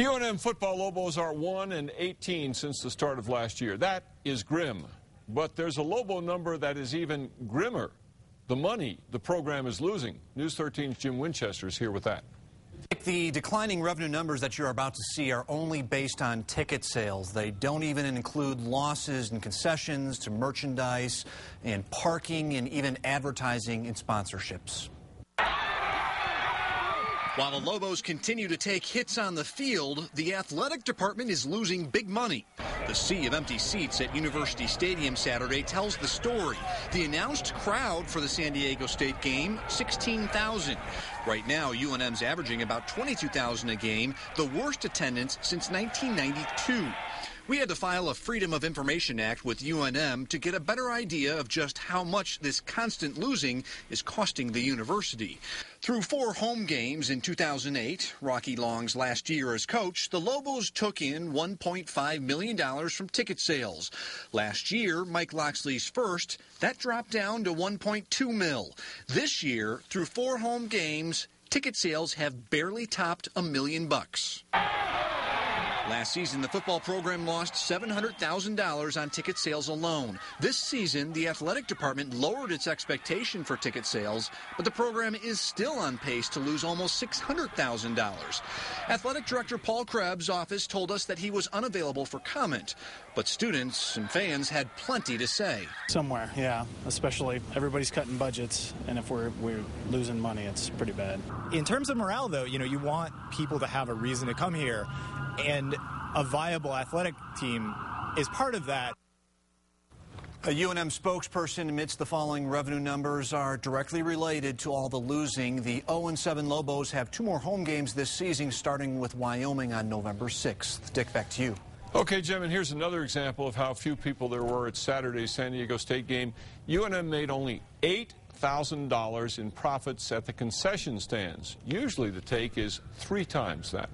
The UNM football Lobos are 1 and 18 since the start of last year. That is grim. But there's a Lobo number that is even grimmer. The money the program is losing. News 13's Jim Winchester is here with that. The declining revenue numbers that you're about to see are only based on ticket sales. They don't even include losses and concessions to merchandise and parking and even advertising and sponsorships. While the Lobos continue to take hits on the field, the athletic department is losing big money. The sea of empty seats at University Stadium Saturday tells the story. The announced crowd for the San Diego State game, 16,000. Right now, UNM's averaging about 22,000 a game, the worst attendance since 1992. We had to file a Freedom of Information Act with UNM to get a better idea of just how much this constant losing is costing the university. Through four home games in 2008, Rocky Long's last year as coach, the Lobos took in $1.5 million from ticket sales. Last year, Mike Locksley's first, that dropped down to 1.2 mil. This year, through four home games, ticket sales have barely topped a million bucks. Last season, the football program lost $700,000 on ticket sales alone. This season, the athletic department lowered its expectation for ticket sales, but the program is still on pace to lose almost $600,000. Athletic Director Paul Krebs' office told us that he was unavailable for comment, but students and fans had plenty to say. Somewhere, yeah, especially everybody's cutting budgets, and if we're, we're losing money, it's pretty bad. In terms of morale, though, you know, you want people to have a reason to come here and a viable athletic team is part of that. A UNM spokesperson admits the following revenue numbers are directly related to all the losing. The 0-7 Lobos have two more home games this season, starting with Wyoming on November 6th. Dick, back to you. Okay, Jim, and here's another example of how few people there were at Saturday's San Diego State game. UNM made only $8,000 in profits at the concession stands. Usually the take is three times that.